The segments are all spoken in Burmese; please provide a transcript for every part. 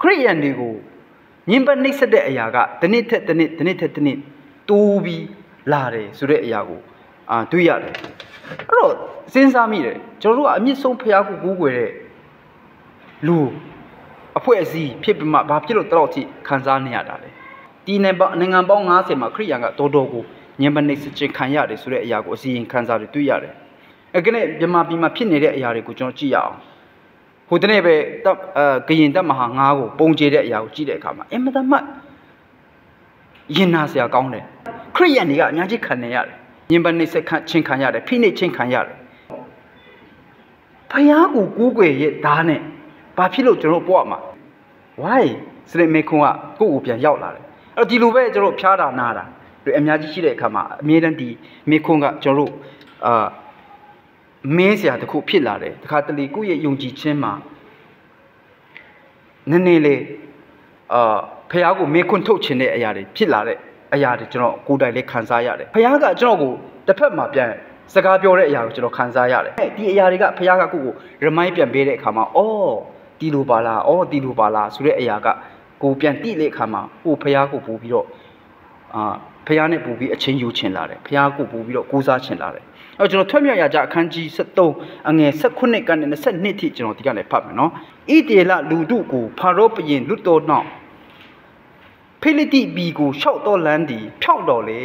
ခရိယန်တွေကိုညင်ပတ်နှိပ်စက်တဲ့အရာကတစ်နှစ်ထက်တစ်နှစ်တစ်နှစ်ထက်တစ်နှစ်တိုးပြီးလာတယ်ဆိုတဲ့အရာကိုအာတွေ့ရတယ်အဲ့တော့စဉ်းစားမိတယ်ကျွန်တော်တို့ကအမြင့်ဆုံးဖျားကိုကူးကွယ်တဲ့လူအဖွဲ့အစည်းဖြစ်ပြီးမှဘာဖြစ်လို့တတော့ထိခံစားနေရတာလဲဒီနိုင်ငံပေါင်း90မှာခရိယန်ကတော်တော်ကိုညင်ပတ်နှိပ်စက်ခြင်းခံရတယ်ဆိုတဲ့အရာကိုအစီရင်ခံစားတွေတွေ့ရတယ်အဲ့ကနေ့မြန်မာပြည်မှာဖြစ်နေတဲ့အရာတွေကိုကျွန်တော်ကြည့်ရအောင် ဟိုတနေ့ပဲတပ်အဲကရင်တပ်မဟာ9ကိုပုံကျဲတဲ့အရာကိုကြည့်တဲ့အခါမှာအင်မတန်မှရင်နာစရာကောင်းတယ်ခရိယန်တွေကအများကြီးခံနေရတယ်ညင်ပနှိမ့်ဆက်ချင်းခံရတယ်ဖိနှိပ်ချင်းခံရတယ်ဖယားကိုကူးကွယ်ရဲ့ဓာတ်နဲ့ဘာဖြစ်လို့ကျွန်တော်ပို့ရမှာ why စရိမေခွန်းကကိုယ့်ကိုပြန်ရောက်လာတယ်အဲ့တော့ဒီလိုပဲကျွန်တော်ဖျားတာနာတာတွေအများကြီးရှိတဲ့အခါမှာအမြဲတမ်းဒီမေခွန်းကကျွန်တော်တို့အာ မင်းစရာတစ်ခုဖြစ်လာတယ်တခါတလေကိုယ့်ရဲ့ယုံကြည်ခြင်းမှာနည်းနည်းလေးအာဖះကိုမေခွန်းထုတ်ခြင်းတဲ့အရာတွေဖြစ်လာတဲ့အရာတွေကျွန်တော်ကိုယ်တိုင်လေးခံစားရတယ်ဖះကကျွန်တော်ကိုတစ်ဖက်မှာပြန်စကားပြောတဲ့အရာကိုကျွန်တော်ခံစားရတယ်ဒီအရာတွေကဖះကကိုယ့်ကို remind ပြန်ပေးတဲ့အခါမှာအော်တီလိုပါလားအော်တီလိုပါလားဆိုတဲ့အရာကကိုပြန်တိတဲ့အခါမှာဟိုဖះကိုပို့ပြီးတော့အာဖះနဲ့ပို့ပြီးအချင်းယူချင်လာတယ်ဖះကိုပို့ပြီးတော့ကိုးစားချင်လာတယ် အဲကျွန်တော်ထွက်မြောက်ရကြအခန်းကြီး73အငယ်18ကနေ22ထိကျွန်တော်ဒီကလည်းဖတ်မယ်နော်ဣတေလလူတို့ကိုဖာရောဘုရင်လွတ်တော်နောက်ဖိလိတိဘီကိုရှောက်တော်လန်းသည်ဖြောက်တော်လေ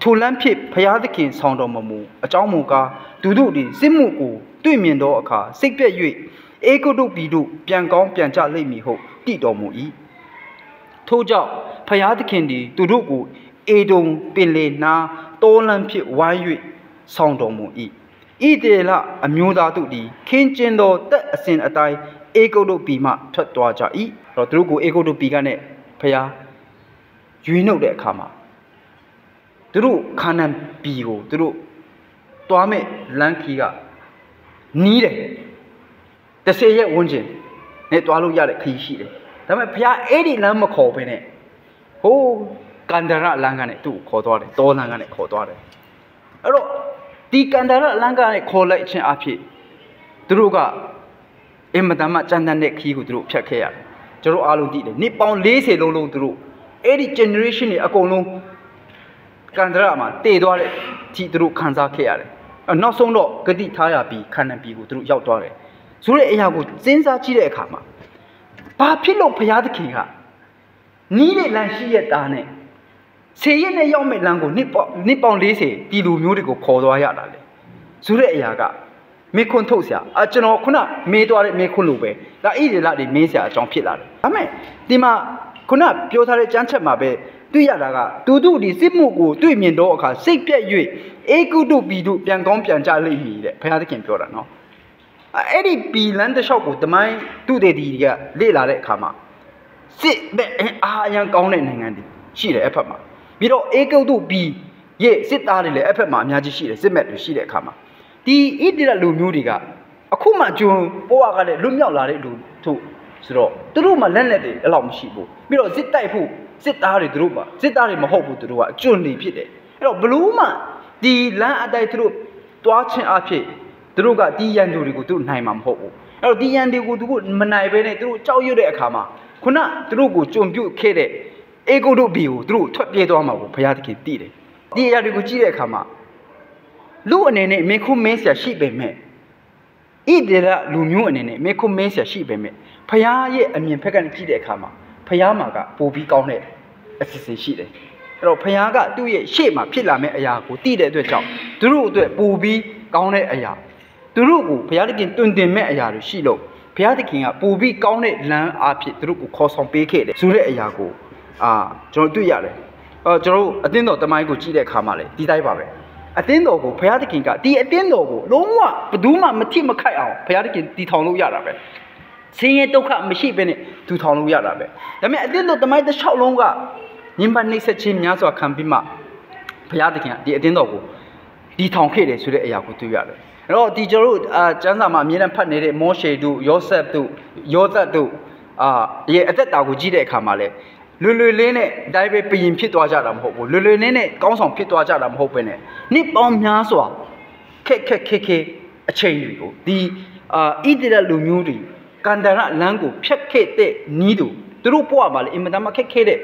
ထိုလန်းဖြစ်ဖျားသခင်ဆောင်တော်မမူအကြောင်းမူကားဒုတို့သည်စစ်မှုကိုတွေ့မြင်သောအခါစိတ်ပြည့်၍အေဂုတုပီတို့ပြန်ကောင်းပြန်ကြလိမ့်မည်ဟုတည်တော်မူ၏ထို့ကြောင့်ဖျားသခင်သည် သူတို့ကိုအေဒုံပင်လေနာတောလန်းဖြစ်ဝိုင်း၍ ဆောင်တော်မူ၏ဣတေလအမျိုးသားတို့သည်ခင်းကျင်းသောတက်အစဉ်အတိုင်းအေဂုတုပီမှထွက်သွားကြ၏တော့သူတို့ကိုအေဂုတုပီကနဲ့ဖျားရွေးနှုတ်တဲ့အခါမှာသူတို့ခါနန်ပြည်ကိုသူတို့တွားမဲ့လမ်းခီးကနီးတယ်တစ်စေရက်ဝန်းကျင်နဲ့တွားလို့ရတဲ့ခီးရှိတယ်ဒါပေမဲ့ဘုရားအဲ့ဒီလမ်းမခေါ်ဘဲနဲ့ဟိုးကန်ဒရလမ်းကနေသူ့ကိုခေါ်သွားတယ်တောလမ်းကနေခေါ်သွားတယ်အဲ့တော့ ဒီကန်ဒရလမ်းကနေခေါ်လိုက်ခြင်းအဖြစ်သူတို့ကအင်မတန်မှကြမ်းတမ်းတဲ့ခီးကိုသူတို့ဖျက်ခဲ့ရတယ်ကျွန်တော်အားလုံးသိတယ်နှစ်ပေါင်း40လုံးလုံးသူတို့အဲ့ဒီ generation တွေအကုန်လုံးကန်ဒရမှာတည်သွားတဲ့ဒီသူတို့ခံစားခဲ့ရတယ်နောက်ဆုံးတော့ဂတိထားရပြီးခန္ဓာပြည်ကိုသူတို့ရောက်သွားတယ်ဆိုတဲ့အရာကိုစဉ်းစားကြည့်တဲ့အခါမှာဘာဖြစ်လို့ဘုရားသခင်ကနီးတဲ့လမ်းရှိရတာနဲ့ ဆေးရက်နဲ့ရောက်မဲ့လမ်းကိုနှစ်ပေါနှစ်ပေါင်40ဒီလူမျိုးတွေကိုခေါ်သွားရတာလေဆိုတဲ့အရာကမေခွန်းထုတ်ဆရာအကျွန်တော်ခုနမေးသွားတဲ့မေခွန်းလိုပဲဒါဣဒေလတွေမင်းဆရာအကြောင်းဖြစ်လာတယ်ဒါပေမဲ့ဒီမှာခုနပြောထားတဲ့ကြမ်းချက်မှာပဲတွေ့ရတာကတူတူဒီစစ်မှုကိုတွေ့မြင်တော့အခါစိတ်ပြက်၍အေကုတုပီတုပြန်ကောင်းပြန်ကြလိမ့်မည်တဲ့ဘုရားသခင်ပြောတာနော်အဲ့ဒီပီလန်တလျှောက်ကိုတမိုင်းသူတေတီကလေ့လာတဲ့အခါမှာစစ်ပဲအားအရန်ကောင်းတဲ့နိုင်ငံတွေရှိတယ်အဲ့ဖက်မှာ ပြီးတော့အေကုတုပီရဲ့စစ်သားတွေလည်းအဲ့ဖက်မှာအများကြီးရှိတယ်စစ်မက်တွေရှိတဲ့အခါမှာဒီဣတိရလူမျိုးတွေကအခုမှဂျွန်ပိုးရကလည်းလွတ်မြောက်လာတဲ့လူတို့ဆိုတော့သူတို့မှလက်လက်တွေအဲ့လောက်မရှိဘူးပြီးတော့စစ်တိုက်ဖို့စစ်သားတွေသူတို့ပါစစ်သားတွေမဟုတ်ဘူးသူတို့ကအကျွန်းနေဖြစ်တယ်အဲ့တော့ဘလူးမှဒီလမ်းအတိုင်းသူတို့တွားခြင်းအဖြစ်သူတို့ကဒီရန်သူတွေကိုသူတို့နိုင်မှာမဟုတ်ဘူးအဲ့တော့ဒီရန်တွေကိုသူတို့မနိုင်ဘဲနဲ့သူတို့ကြောက်ရွံ့တဲ့အခါမှာခုနသူတို့ကိုကြုံပြုတ်ခဲ့တဲ့ အေဂုတို့ဘီကိုသူတို့ထွက်ပြေးသွားမှာကိုဘုရားသခင်သိတယ်ဒီအရာတွေကိုကြည့်တဲ့အခါမှာလူအနေနဲ့မင်းခုမင်းဆရာရှိပေမဲ့ဣဒေလလူမျိုးအနေနဲ့မင်းခုမင်းဆရာရှိပေမဲ့ဖရားရဲ့အမြင်ဖက်ကနေကြည့်တဲ့အခါမှာဖရားမှာကပိုပြီးကောင်းတဲ့အစီအစဉ်ရှိတယ်အဲ့တော့ဖရားကသူ့ရဲ့ရှေ့မှာဖြစ်လာမယ့်အရာကိုသိတဲ့အတွက်ကြောင့်သူတို့အတွက်ပိုပြီးကောင်းတဲ့အရာသူတို့ကိုဘုရားသခင်တွင်တင်မဲ့အရာတွေရှိလို့ဘုရားသခင်ကပိုပြီးကောင်းတဲ့လမ်းအားဖြင့်သူတို့ကိုခေါ်ဆောင်ပေးခဲ့တယ်ဆိုတဲ့အရာကို အာကျွန်တော်တွေ့ရတယ်အော်ကျွန်တော်တို့အသင်းတော်တမိုင်းကိုကြည့်တဲ့အခါမှာလေဒီတိုင်းပါပဲအသင်းတော်ကိုဘုရားသခင်ကဒီအသင်းတော်ကိုလုံးဝဘယ်သူမှမထိမခိုက်အောင်ဘုရားသခင်တည်ထောင်လို့ရတာပဲဆင်းရဲဒုက္ခမရှိဘဲနဲ့သူထောင်လို့ရတာပဲဒါပေမဲ့အသင်းတော်တမိုင်းတစ်လျှောက်လုံးကညင်ပါနှိမ့်ဆက်ခြင်းများစွာခံပြီးမှဘုရားသခင်ကဒီအသင်းတော်ကိုဒီထောင်ခဲ့တယ်ဆိုတဲ့အရာကိုတွေ့ရတယ်အဲ့တော့ဒီကျွန်တော်တို့အာကျမ်းစာမှာအမြဲတမ်းဖတ်နေတဲ့မောရှေတို့ယောဆက်တို့ယောသတ်တို့အာရဲ့အသက်တာကိုကြည့်တဲ့အခါမှာလဲ လွယ်လွယ်လေးနဲ့ဒါပဲပရင်ဖြစ်သွားကြတာမဟုတ်ဘူးလွယ်လွယ်လေးနဲ့ကောင်းဆောင်ဖြစ်သွားကြတာမဟုတ်ပဲနဲ့နှစ်ပေါင်းများစွာခက်ခက်ခက်ခက်အချိန်တွေကိုဒီအာဣတိရလူမျိုးတွေကန္တရလမ်းကိုဖြတ်ခဲ့တဲ့နီးသူသူတို့ဘဝမှာလေအင်မတန်မှခက်ခဲတဲ့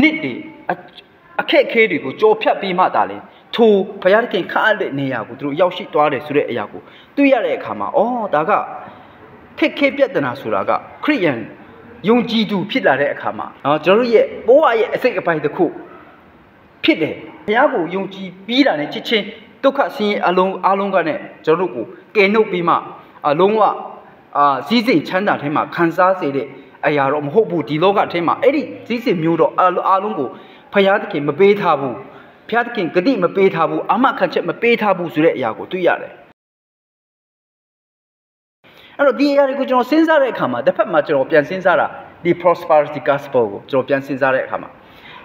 နစ်တွေအခက်ခဲတွေကိုကြော်ဖြတ်ပြီးမှသာလေထိုဘုရားသခင်ခန့်အပ်တဲ့နေရာကိုသူတို့ရောက်ရှိသွားတယ်ဆိုတဲ့အရာကိုတွေ့ရတဲ့အခါမှာအော်ဒါကခက်ခဲပြဿနာဆိုတာကခရိယန် ယုံကြည်သူဖြစ်လာတဲ့အခါမှာနော်ကျွန်တော်တို့ရဲ့ဘဝရဲ့အစိတ်အပိုင်းတစ်ခုဖြစ်တယ်ဘုရားကိုယုံကြည်ပြီးတာနဲ့ချစ်ချင်းဒုက္ခဆင်းရဲအလုံးအလုံးကနဲ့ကျွန်တော်တို့ကိုကယ်နှုတ်ပြီးမှအလုံးဝအာစည်းစိမ်ချမ်းသာထဲမှာခံစားစေတဲ့အရာတော့မဟုတ်ဘူးဒီလောကထဲမှာအဲ့ဒီစည်းစိမ်မျိုးတော့အလုံးကိုဘုရားသခင်မပေးထားဘူးဘုရားသခင်ဂတိမပေးထားဘူးအမှခံချက်မပေးထားဘူးဆိုတဲ့အရာကိုတွေ့ရတယ် အဲ့တော့ဒီအရာတွေကိုကျွန်တော်စဉ်းစားတဲ့အခါမှာတစ်ဖက်မှာကျွန်တော်ပြန်စဉ်းစားတာဒီ prosperity gospel ကိုကျွန်တော်ပြန်စဉ်းစားတဲ့အခါမှာ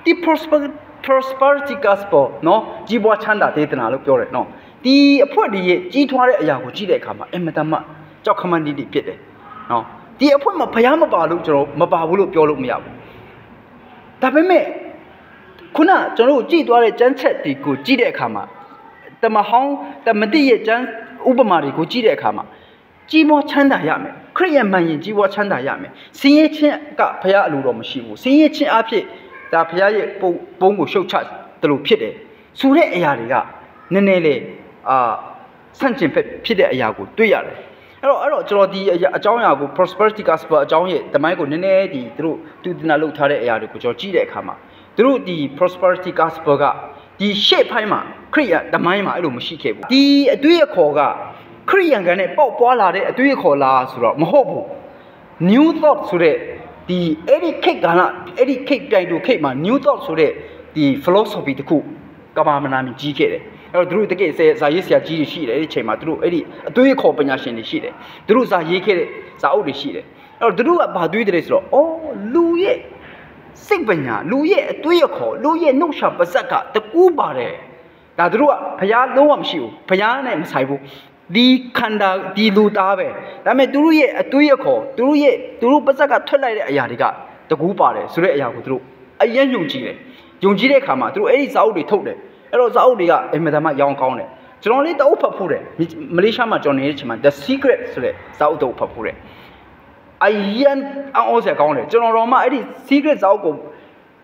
ဒီ prosperity prosperity gospel နော်ကြီးပွားချမ်းသာဒေသနာလို့ပြောတယ်နော်ဒီအဖွဲ့ဒီရဲ့ကြီးထွားတဲ့အရာကိုကြည့်တဲ့အခါမှာအင်မတန်မှကြောက်ခမန်းတိတိဖြစ်တယ်နော်ဒီအဖွဲ့မှာဘုရားမပါလို့ကျွန်တော်မပါဘူးလို့ပြောလို့မရဘူးဒါပေမဲ့ခုနကျွန်တော်တို့ကြည့်သွားတဲ့ကျမ်းချက်တွေကိုကြည့်တဲ့အခါမှာတမဟောင်းတမတိရဲ့ကျမ်းဥပမာတွေကိုကြည့်တဲ့အခါမှာ ကြီးမောချမ်းသာရမယ်ခရိယမှန်ရင်ကြီးမောချမ်းသာရမယ်စင်ရဲ့ချင်းကဘုရားအလိုတော်မရှိဘူးစင်ရဲ့ချင်းအဖြစ်ဒါဘုရားရဲ့ပုံပုံကိုရှုတ်ချတယ်လို့ဖြစ်တယ်ဆိုတဲ့အရာတွေကနည်းနည်းလေးအာဆန့်ကျင်ဖြစ်တဲ့အရာကိုတွေ့ရတယ်အဲ့တော့အဲ့တော့ကျွန်တော်ဒီအကြောင်းအရာကို prosperity gospel အကြောင်းရဲ့တမိုင်းကိုနည်းနည်းဒီသူတို့သူတင်လာလုပ်ထားတဲ့အရာတွေကိုကျွန်တော်ကြည့်တဲ့အခါမှာသူတို့ဒီ prosperity gospel ကဒီ shape ဖိုင်းမှာခရိယာတမိုင်းမှာအဲ့လိုမရှိခဲ့ဘူးဒီအတွေ့အခေါ်က ခရိယန်ကနဲ့ပေါက်ပွားလာတဲ့အတွေ့အခေါ်လားဆိုတော့မဟုတ်ဘူး new thought ဆိုတဲ့ဒီအဲ့ဒီ cake ကလားအဲ့ဒီ cake ပြိုင်တူ cake မှာ new thought ဆိုတဲ့ဒီ philosophy တခုကဘာမနာမြင်ကြီးခဲ့တယ်အဲ့တော့သူတို့တကယ်ဇာရေးဆရာကြီးတွေရှိတယ်အဲ့ဒီချိန်မှာသူတို့အဲ့ဒီအသွေးခေါ်ပညာရှင်တွေရှိတယ်သူတို့ဇာရေးခဲ့တဲ့ဇာအုပ်တွေရှိတယ်အဲ့တော့သူတို့ကဘာတွေးတယ်ဆိုတော့အော်လူရဲ့စိတ်ပညာလူရဲ့အသွေးခေါ်လူရဲ့နှုတ်ရှာပါဇက်ကတကူးပါတယ်ဒါသူတို့ကဘုရားလုံးဝမရှိဘူးဘုရားနဲ့မဆိုင်ဘူး ဒီခန္ဓာဒီလူသားပဲဒါပေမဲ့သူတို့ရဲ့အသွေးခေါ်သူတို့ရဲ့သူတို့ပါဇက်ကထွက်လိုက်တဲ့အရာတွေကတကူးပါတယ်ဆိုတဲ့အရာကိုသူတို့အယံယုံကြည်တယ်ယုံကြည်တဲ့အခါမှာသူတို့အဲ့ဒီဇာအုပ်တွေထုတ်တယ်အဲ့တော့ဇာအုပ်တွေကအင်မတန်မှရောင်းကောင်းတယ်ကျွန်တော်လေးတအုပ်ဖတ်ဖို့တယ်မလေးရှားမှာကျွန်တော်နေတဲ့ချိန်မှာ The Secret ဆိုတဲ့ဇာအုပ်တော့ဖတ်ဖို့တယ်အယံအော်စရာကောင်းတယ်ကျွန်တော်တော့မှအဲ့ဒီ Secret ဇာအုပ်ကို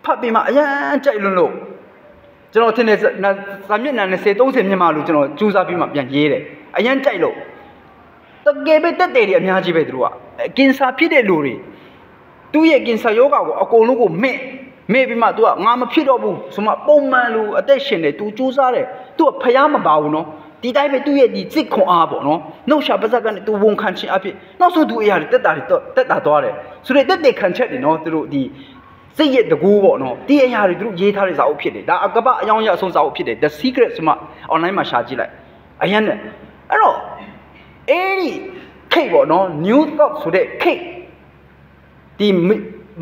ဖတ်ပြီးမှအယံကြိုက်လွန်းလို့ကျွန်တော်ထင်တယ်စာမျက်နှာ20 30မြင်မှလို့ကျွန်တော်စူးစမ်းပြီးမှပြန်ရေးတယ် အရန်ကြိုက်လို့တကယ်ပဲတက်တယ်တွေအများကြီးပဲသူတို့ကကင်ဆာဖြစ်တဲ့လူတွေသူ့ရဲ့ကင်ဆာယောဂါကိုအကုန်လုံးကိုမဲ့မဲ့ပြီးမှ तू ကငါမဖြစ်တော့ဘူးဆိုမှပုံမှန်လူအသက်ရှင်တယ် तू စူးစားတယ် तू ကဖျားမပါဘူးနော်ဒီတိုင်းပဲသူ့ရဲ့ဒီစစ်ခွန်အားပေါ့နော်နှုတ်ရှာပါဇက်ကနေ तू ဝန်ခံခြင်းအဖြစ်နောက်ဆုံး तू အရာတွေတက်တာတွေတက်တာသွားတယ်ဆိုတော့တက်တဲ့ခံချက်တွေနော်သူတို့ဒီစိတ်ရဲ့တကူပေါ့နော်ဒီအရာတွေသူတို့ရေးထားတဲ့စာအုပ်ဖြစ်တယ်ဒါအကပအယောင်ရအဆုံးစာအုပ်ဖြစ်တယ် The Secret ဆိုမှ online မှာရှာကြည့်လိုက်အရင်နဲ့ အဲ့တော့အဲ့ဒီ cake ပေါ့နော် new thought ဆိုတဲ့ cake ဒီ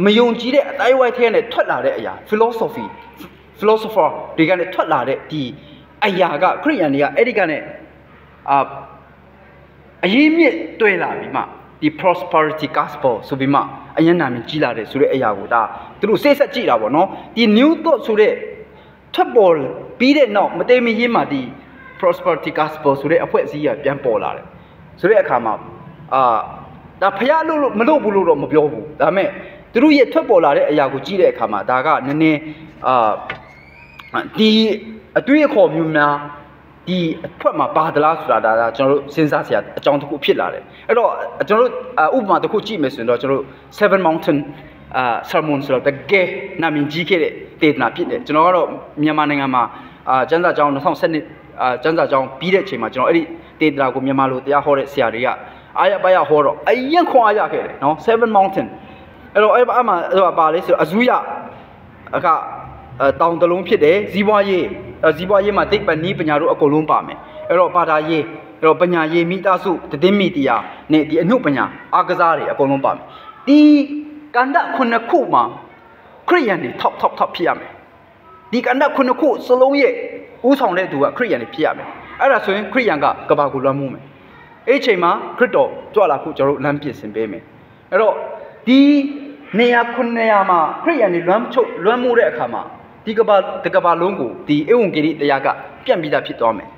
မယုံကြည်တဲ့အတိုင်းဝိုင်းထဲကနေထွက်လာတဲ့အရာ philosophy philosopher တွေကနေထွက်လာတဲ့ဒီအရာကခရိယန်တွေကအဲ့ဒီကနေအာအရေးမြစ်တွေ့လာပြီးမှဒီ prosperity gospel ဆိုပြီးမှအရင်နာမည်ကြီးလာတယ်ဆိုတဲ့အရာကိုဒါသူတို့စိတ်ဆက်ကြည့်တာပေါ့နော်ဒီ new thought ဆိုတဲ့ထွက်ပေါ်ပြီးတဲ့နောက်မတိမ်မရင်းမှာဒီ prosperity gospel ဆိုတဲ့အဖွဲ့အစည်းကပြန်ပေါ်လာတယ်ဆိုတဲ့အခါမှာအာဒါဖះလို့မလို့ဘူးလို့တော့မပြောဘူးဒါပေမဲ့သူတို့ရဲ့ထွက်ပေါ်လာတဲ့အရာကိုကြည့်တဲ့အခါမှာဒါကနည်းနည်းအာဒီအတွေ့အခေါ်မျိုးများဒီအဖွဲ့မှာပါသလားဆိုတာဒါကျွန်တော်တို့စဉ်းစားစရာအကြောင်းတစ်ခုဖြစ်လာတယ်အဲ့တော့ကျွန်တော်တို့ဥပမာတစ်ခုကြည့်မယ်ဆိုရင်တော့ကျွန်တော်တို့ Seven Mountain အာ sermon ဆိုတော့တကယ်နာမည်ကြီးခဲ့တဲ့ဒေသနာဖြစ်တယ်ကျွန်တော်ကတော့မြန်မာနိုင်ငံမှာအာကျမ်းစာကျောင်း2012 အာကျမ်းစာကျောင်းပြီးတဲ့အချိန်မှာကျွန်တော်အဲ့ဒီတေတရာကိုမြန်မာလိုတရားဟောတဲ့ဆရာတွေကအာရပါရဟောတော့အရင်ခွန်အားရခဲ့တယ်နော် Seven Mountain အဲ့တော့အဲ့အမှဟိုပါလေဆိုအဇူရအခတောင်တလုံးဖြစ်တယ်ဇီးပွားရေးဇီးပွားရေးမှာတိတ်ပနီးပညာတို့အကုန်လုံးပါမယ်အဲ့တော့ပါတာရေးအဲ့တော့ပညာရေးမိသားစုတည်င်းမီတရားနဲ့ဒီအနုပညာအာကစားတွေအကုန်လုံးပါမယ်ဒီကန္တခုနှစ်ခုမှာခရိယန်တွေထောက်ထောက်ထောက်ဖြစ်ရမယ်ဒီကန္တခုနှစ်ခုစလုံးရဲ့ ဥဆောင်တဲ့သူကခရိယန်တွေဖြစ်ရမယ်အဲ့ဒါဆိုရင်ခရိယန်ကကဘာကိုလွှမ်းမိုးမယ်အဲ့ချိန်မှာခရစ်တော်ကြွလာဖို့ကျွန်တော်တို့လမ်းပြင်ဆင်ပေးမယ်အဲ့တော့ဒီနေရာခုနေရာမှာခရိယန်တွေလွမ်းချုပ်လွမ်းမိုးတဲ့အခါမှာဒီကဘာတကဘာလုံးကိုဒီဧဝံဂေလိတရားကပြန့်ပြီးသားဖြစ်သွားမယ်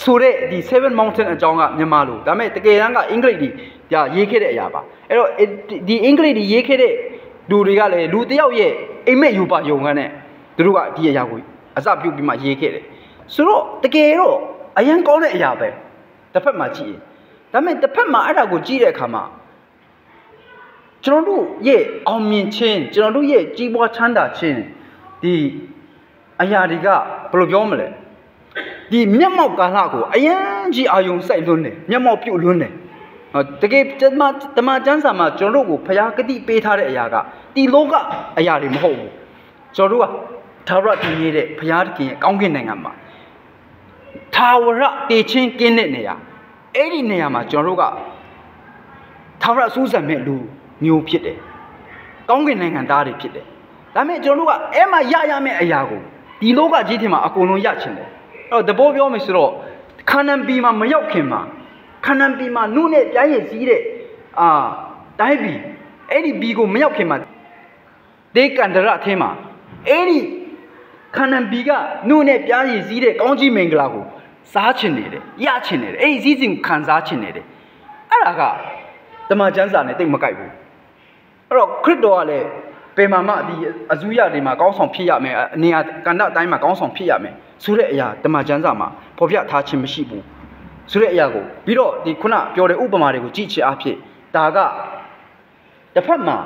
ဆိုတဲ့ဒီ7 mountain အကြောင်းကမြန်မာလိုဒါပေမဲ့တကယ်တမ်းကအင်္ဂလိပ်ဒီဒီဒါရေးခဲ့တဲ့အရာပါအဲ့တော့ဒီအင်္ဂလိပ်ဒီရေးခဲ့တဲ့လူတွေကလည်းလူတယောက်ရဲ့အိမ်မက်ယူပါယုံခန်းနဲ့သူတို့ကဒီအရာကို အစပြုတ်ပြီးမှရေးခဲ့တယ်ဆိုတော့တကယ်တော့အရန်ကောင်းတဲ့အရာပဲတစ်ဖက်မှာကြည့်ရင်ဒါပေမဲ့တစ်ဖက်မှာအဲ့ဒါကိုကြည့်တဲ့အခါမှာကျွန်တော်တို့ရဲ့အောင်မြင်ခြင်းကျွန်တော်တို့ရဲ့ကြီးပွားချမ်းသာခြင်းဒီအရာတွေကဘယ်လိုပြောမလဲဒီမျက်မှောက်ကာလကိုအရန်ကြီးအာယုံစိုက်လွန်းတယ်မျက်မှောက်ပြုတ်လွန်းတယ်ဟောတကယ်တမတမကျမ်းစာမှာကျွန်တော်တို့ကိုဖျားကတိပေးထားတဲ့အရာကဒီလောကအရာတွေမဟုတ်ဘူးကျွန်တော်တို့က သာရတည်နေတဲ့ဖျားတခင်ရဲ့ကောင်းကင်နိုင်ငံမှာသာဝရတည်ချင်းကင်းတဲ့နေရာအဲ့ဒီနေရာမှာကျွန်တော်တို့ကသာဝရစူးစံမဲ့လူမျိုးဖြစ်တယ်။ကောင်းကင်နိုင်ငံသားတွေဖြစ်တယ်။ဒါပေမဲ့ကျွန်တော်တို့ကအဲ့မှာရရမယ့်အရာကိုဒီလောကကြီးထဲမှာအကုန်လုံးရချင်တယ်။အဲ့တော့တဘောပြောမယ်ဆိုတော့ခန္ဓာပီမှာမရောက်ခင်မှာခန္ဓာပီမှာနုနဲ့ပြားရည်စည်းတဲ့အာတိုင်းပီအဲ့ဒီဘီကိုမရောက်ခင်မှာဒေကန္တရအထင်းမှာအဲ့ဒီ ခန္ဓာပီကနုနဲ့ပြားရည်စည်းတဲ့ကောင်းကြီးမင်္ဂလာကိုစားချင်နေတယ်ရချင်နေတယ်အဲ့ဒီစည်းစိမ်ခံစားချင်နေတယ်အဲ့ဒါကတမန်ကျမ်းစာနဲ့တိတ်မကိုက်ဘူးအဲ့တော့ခရစ်တော်ကလည်းပေမာမဒီအဇူရတွေမှာကောင်းဆောင်ဖြစ်ရမယ်အနေအကန္တအတိုင်းမှာကောင်းဆောင်ဖြစ်ရမယ်ဆိုတဲ့အရာတမန်ကျမ်းစာမှာဖော်ပြထားခြင်းမရှိဘူးဆိုတဲ့အရာကိုပြီးတော့ဒီခုနပြောတဲ့ဥပမာတွေကိုကြည့်ချင်အဖြစ်ဒါကတစ်ဖက်မှာ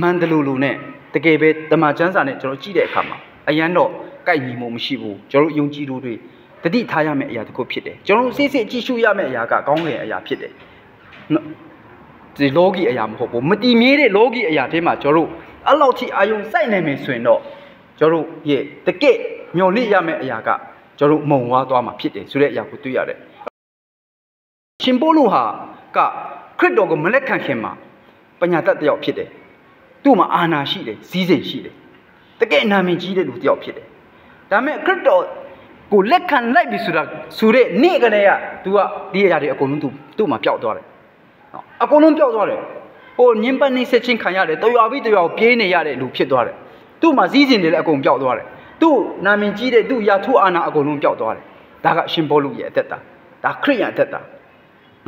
မန္တလူလူနဲ့တကယ်ပဲတမန်ကျမ်းစာနဲ့ကျွန်တော်ကြည့်တဲ့အခါမှာ အရန်တော့ကိုက်ညီမှုမရှိဘူးကျွန်တော်ယုံကြည်သူတွေတတိထားရမယ့်အရာတစ်ခုဖြစ်တယ်ကျွန်တော်စစ်စစ်ကြည့်ရှုရမယ့်အရာကကောင်းတဲ့အရာဖြစ်တယ်ဒီလောကီအရာမဟုတ်ဘူးမတည်မြဲတဲ့လောကီအရာထဲမှာကျွန်တော်တို့အဲ့လောက်ထိအာယုံစိုက်နိုင်မယ်ဆိုရင်တော့ကျွန်တော်တို့ရဲ့တကယ့်မျော်လင့်ရမယ့်အရာကကျွန်တော်တို့မုံဝါးသွားမှာဖြစ်တယ်ဆိုတဲ့အရာကိုတွေ့ရတယ်ရှင်ပိုးလူဟာကခရစ်တော်ကိုမလက်ခံခင်မှာပညာတတ်တယောက်ဖြစ်တယ်သူ့မှာအာနာရှိတယ်စည်းစိမ်ရှိတယ် တကယ်နာမည်ကြီးတဲ့လူတယောက်ဖြစ်တယ်ဒါပေမဲ့ခရစ်တော်ကိုလက်ခံလိုက်ပြီဆိုတာဆိုတဲ့နေ့ကလေးက तू ကဒီအရာတွေအကုန်လုံး तू သူ့မှာပျောက်သွားတယ်နော်အကုန်လုံးပျောက်သွားတယ်ဟိုညင်ပတ်နေဆက်ချင်းခံရတယ်တရွာပြီးတရွာပြေးနေရတဲ့လူဖြစ်သွားတယ်သူ့မှာစည်းစိမ်တွေလည်းအကုန်ပျောက်သွားတယ်သူ့နာမည်ကြီးတဲ့သူ့ရာထုအာနာအကုန်လုံးပျောက်သွားတယ်ဒါကရှင်ဘောလူရဲ့အသက်တာဒါခရစ်ယာန်အသက်တာ